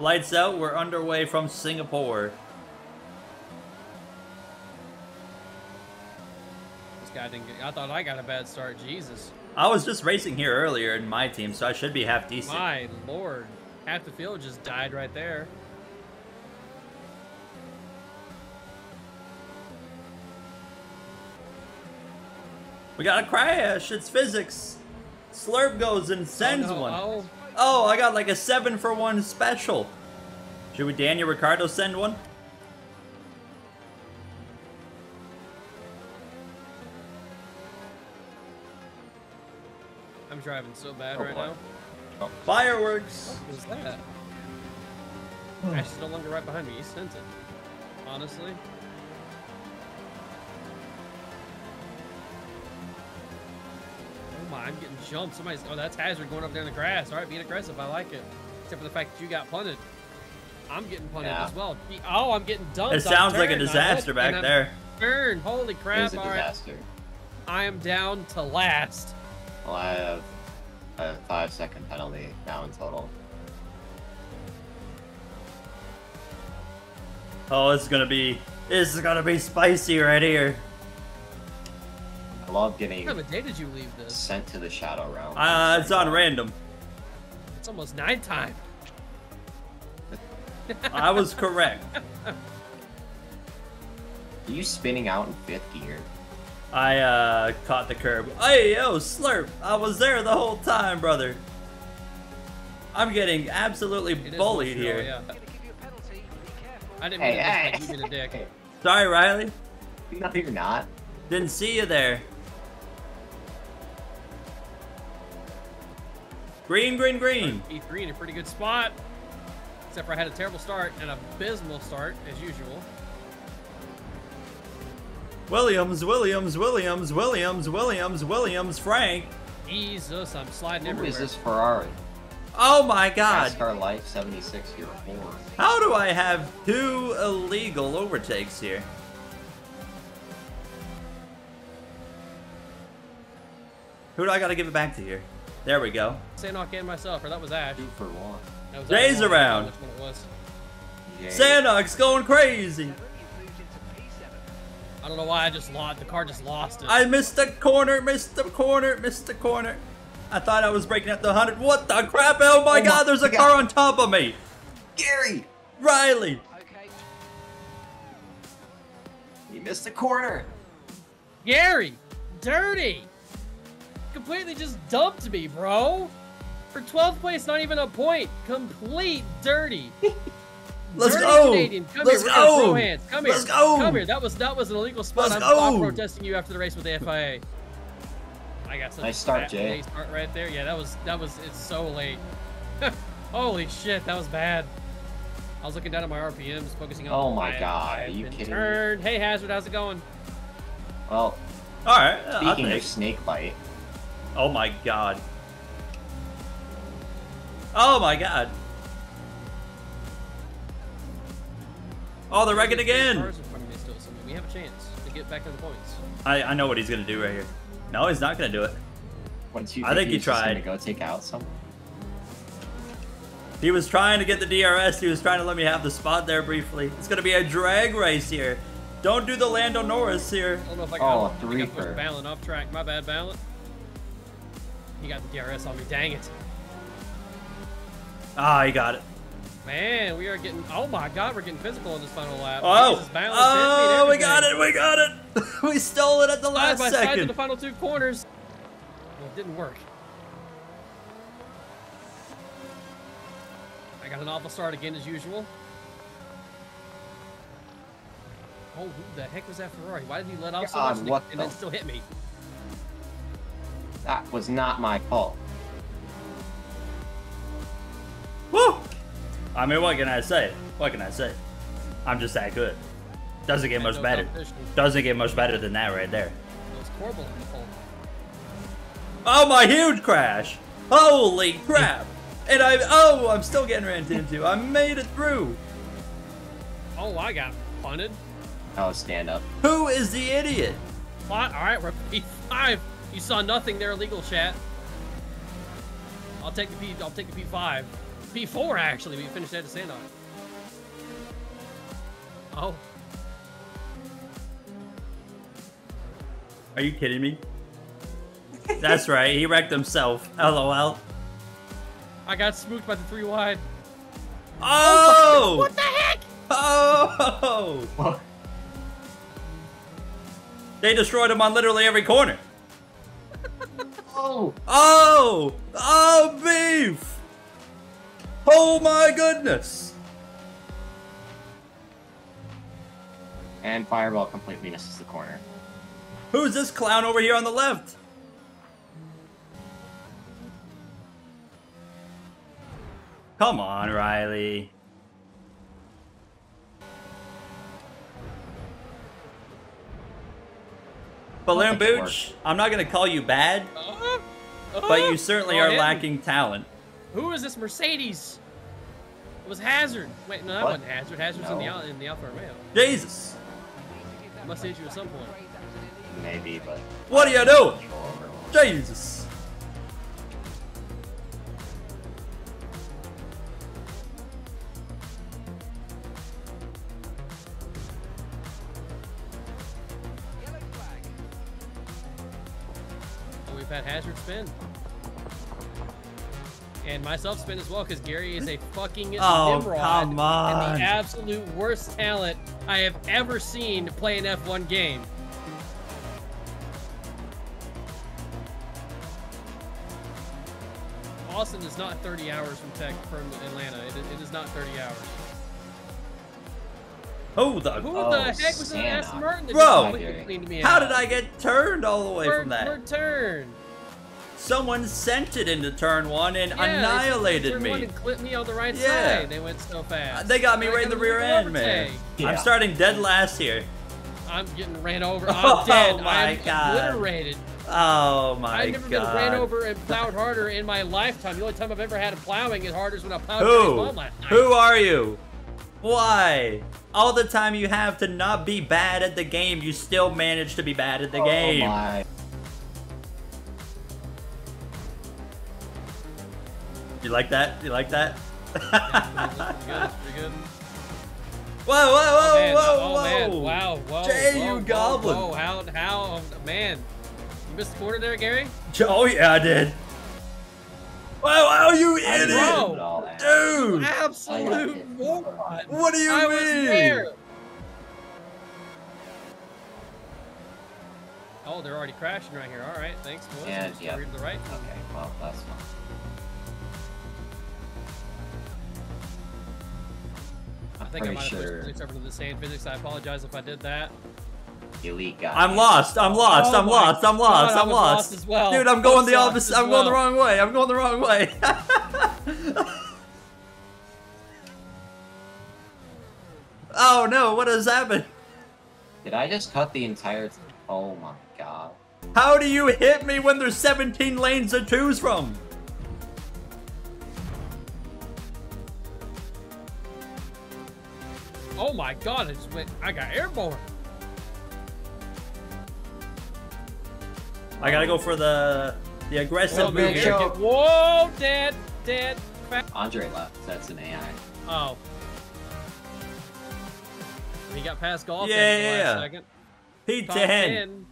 Lights out, we're underway from Singapore. This guy didn't get. I thought I got a bad start. Jesus. I was just racing here earlier in my team, so I should be half decent. My lord. Half the field just died right there. We got a crash. It's physics. Slurp goes and sends oh, no. one. Oh, Oh, I got like a seven for one special. Should we Daniel Ricciardo send one? I'm driving so bad Oh, right boy. now. Oh. Fireworks. What was that? Hmm. Ash is no longer right behind me. He sent it. Honestly. My, I'm getting jumped. Somebody's. Oh, that's Hazard going up there in the grass. All right, being aggressive. I like it. Except for the fact that you got punted. I'm getting punted Yeah. as well. Oh, I'm getting dumped. It sounds like a disaster back I'm there. Turn. Holy It crap. was a All right. disaster. I am down to last. Well, I have a five second penalty now in total. Oh, it's gonna be. This is gonna be spicy right here. I love What getting time of day did you leave this? sent to the shadow realm. Uh, it's on random. It's almost nighttime. I was correct. Are you spinning out in fifth gear? I uh caught the curb. Hey yo, Slurp! I was there the whole time, brother. I'm getting absolutely It is bullied Montreal, here. Yeah. I didn't Hey, mean to hey. just, you being a dick. Sorry, Riley. No, you're not. Didn't see you there. Green, green, green. E3 in a pretty good spot. Except for I had a terrible start and an abysmal start, as usual. Williams, Williams, Williams, Williams, Williams, Williams, Frank. Jesus, I'm sliding Who everywhere. is this Ferrari? Oh my god. NASCAR Life 76 year four. How do I have two illegal overtakes here? Who do I gotta give it back to here? There we go. Sanok and myself, or that was Ash. Two for one. That was Jay's Ash. I don't know around. Which one it was. Yay. Sanok's going crazy. I don't know why I just lost. The car just lost it. I missed the corner, missed the corner, missed the corner. I thought I was braking up the 100. What the crap? Oh my Oh god, there's a God. car on top of me. Gary! Riley. You missed the corner! Gary, dirty. Completely just dumped me, bro. For 12th place, not even a point. Complete dirty. Let's dirty go. Canadian. Come Let's here. Go. throw hands. Come here. Let's go. Come here. That was that was an illegal spot. Let's I'm, go. I'm protesting you after the race with the FIA. I got such Nice start, Jay. day Start right there. Yeah, that was that was. It's so late. Holy shit, that was bad. I was looking down at my RPMs, focusing on. Oh my line. God, I are you been kidding me? Hey Hazard, how's it going? Well, All right. Speaking of it. snake bite, Oh my god. Oh my god. Oh, they're wrecking again. Cars in front of me still, so we have a chance to get back to the points. I, I know what he's gonna do right here. No, he's not gonna do it. once you I think he tried. gonna go take out someone. He was trying to get the DRS. He was trying to let me have the spot there briefly. It's gonna be a drag race here. Don't do the Lando Norris here. I don't know if I Oh, got, I three think I pushed for- Balin off track. My bad, Balin. He got the DRS on me. Dang it. Ah, he got it. Man, we are getting. Oh my God, we're getting physical in this final lap. Oh, Jesus, Balin's hit me and oh, we got it, we got it. we stole it at the Side last by side to second. the final two corners. Well, it didn't work. I got an awful start again as usual. Oh, who the heck was that Ferrari? Why did he let off so God, much and, what and then still hit me? That was not my fault. Woo! I mean, what can I say? What can I say? I'm just that good. Doesn't get much no better. Doesn't get much better than that right there. It was horrible in the pole. Oh my huge crash! Holy crap! And I oh I'm still getting ran into. I made it through. Oh, I got punted. Oh, stand up. Who is the idiot? Plot. All right, we're P5. You saw nothing there, legal chat. I'll take the P. I'll take the P5. Before, actually, we finished at the sand on. Oh. Are you kidding me? That's right, he wrecked himself. LOL. I got spooked by the three wide. Oh! What the heck? Oh! What? They destroyed him on literally every corner. Oh! Oh! Oh, beef! Oh my goodness! And Fireball completely misses the corner. Who's this clown over here on the left? Come on, Riley. Balloon think Booch, I'm not gonna call you bad, Uh, but you certainly oh, are hit me. lacking talent. Who is this Mercedes? It was Hazard. Wait, no, that What? wasn't Hazard. Hazard's in the No. Al- in the Alfa Romeo. Jesus! I Must hit you at some point. Maybe, but. What are you doing? Control over it. Jesus! We've had Hazard spin. And myself spin as well, because Gary is a fucking Oh, Nimrod. come And the absolute worst talent I have ever seen play an F1 game. Austin is not 30 hours from Tech from Atlanta. It, it is not 30 hours. Who the? Who Oh, the heck was in Santa. Aston Martin that Bro. just completely cleaned me How did I get turned all the way Third- from that? third turn. Someone sent it into turn one and Yeah, annihilated me. and clipped me on the right Yeah. side. They went so fast. Uh, they got me right in the rear end, man. Yeah. I'm starting dead last here. I'm getting ran over. Oh I'm dead. my I'm God. obliterated. Oh my god. I've never god. been ran over and plowed harder in my lifetime. The only time I've ever had a plowing as hard as when I plowed Jerry's Who? last night. Who are you? Why? All the time you have to not be bad at the game, you still manage to be bad at the Oh game. my. You like that? You like that? Pretty good. Pretty good. Whoa, whoa, whoa, Oh, man. whoa, oh, whoa! man. Wow. Whoa. Jay, whoa, you whoa, goblin. Whoa. How? How? Man. You missed the corner there, Gary? Oh yeah, I did. Wow, wow, you I idiot! Bro. did all that. Dude! Absolute moron. What do you I mean? was there. Oh, they're already crashing right here. All right, thanks, boys. Yeah, yeah. to the right. Okay, well, that's fine. I think I pretty might have sure pushed physics over to the sand physics. I apologize if I did that. Elite guy. I'm lost. I'm lost. Oh I'm my lost. I'm lost. God, I I'm lost. lost as well. Dude, I'm going the opposite. I'm going the wrong way. I'm going the wrong way. oh no, what has happened? Did I just cut the entire? Oh my god. How do you hit me when there's 17 lanes to choose from? Oh my god, I just went. I got airborne. I gotta go for the the aggressive man, move. man, get- Whoa, dead, dead. Andre left. That's an AI. Oh. He got past golf Yeah, in the yeah, last yeah. second. P10. Top 10.